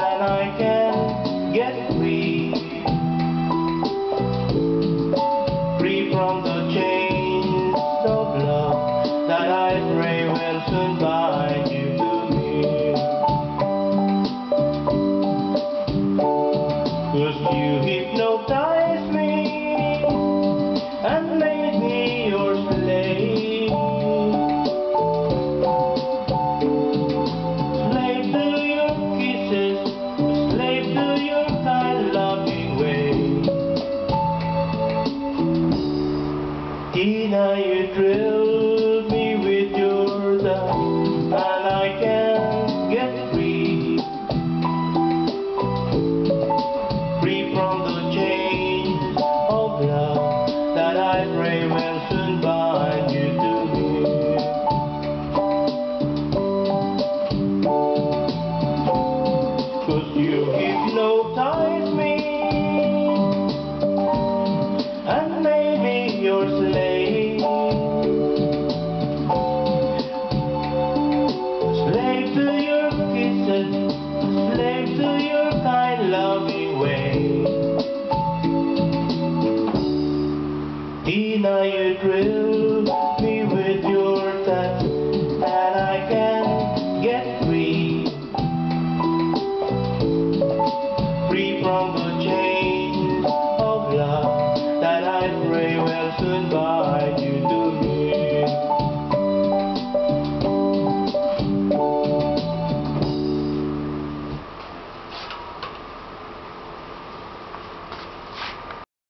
That I can get free. Free from the chains of love that I pray will soon bind you to me. Cause you hypnotize. now you thrill me with your love, and I can't get free. Free from the chains of love that I pray will soon bind you to me. Cause you hypnotize me, and maybe you're slave. from the